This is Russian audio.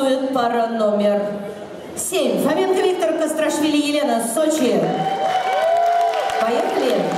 танцует пара номер семь. Фоменко Виктор, Кострашвили Елена, Сочи. Поехали.